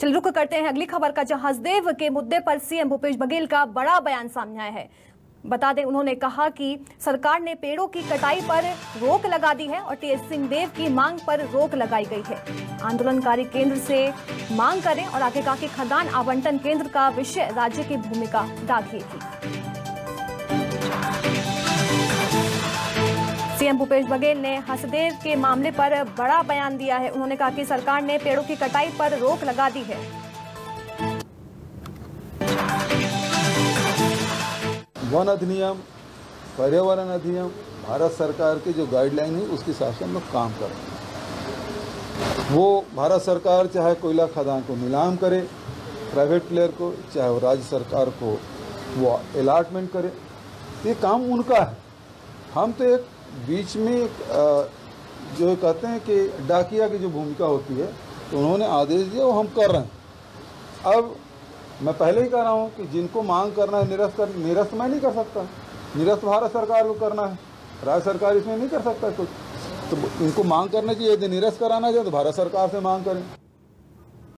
चल रुक करते हैं अगली खबर का, जहाँ हसदेव के मुद्दे पर सीएम भूपेश बघेल का बड़ा बयान सामने आया है। बता दें, उन्होंने कहा कि सरकार ने पेड़ों की कटाई पर रोक लगा दी है और टी एस सिंहदेव की मांग पर रोक लगाई गई है। आंदोलनकारी केंद्र से मांग करें और आगे कहा कि खदान आवंटन केंद्र का विषय राज्य की भूमिका दागिएगी सीएम भूपेश बघेल ने हसदेव के मामले पर बड़ा बयान दिया है। उन्होंने कहा कि सरकार ने पेड़ों की कटाई पर रोक लगा दी है। वन अधिनियम, पर्यावरण अधिनियम, भारत सरकार की जो गाइडलाइन है, उसके हिसाब से हम लोग काम कर रहे हैं। वो भारत सरकार चाहे कोयला खदान को नीलाम करे प्राइवेट प्लेयर को, चाहे वो राज्य सरकार को वो अलाटमेंट करे, ये काम उनका है। हम तो एक बीच में जो कहते हैं कि डाकिया की जो भूमिका होती है तो उन्होंने आदेश दिया, वो हम कर रहे हैं। अब मैं पहले ही कह रहा हूँ कि जिनको मांग करना है, निरस्त कर, निरस्त मैं नहीं कर सकता। निरस्त भारत सरकार को करना है। राज्य सरकार इसमें नहीं कर सकता कुछ। तो इनको मांग करना चाहिए यदि निरस्त कराना चाहिए तो भारत सरकार से मांग करें।